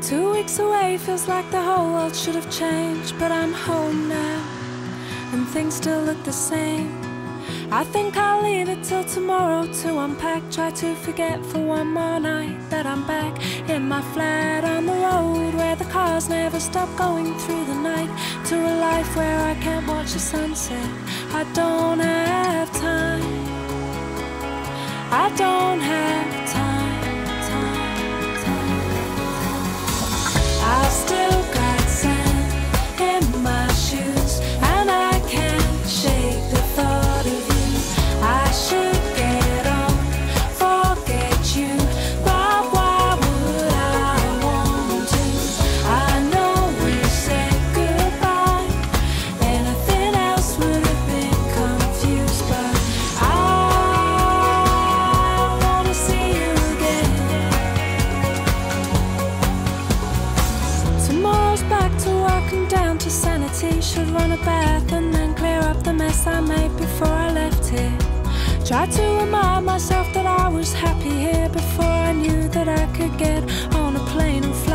Two weeks away feels like the whole world should have changed, but I'm home now, and things still look the same. I think I'll leave it till tomorrow to unpack. Try to forget for one more night that I'm back in my flat on the road where the cars never stop going through the night. To a life where I can't watch the sunset. I don't have time. I don't have should Try Tried to remind myself that I was happy here before I knew that I could get on a plane and fly.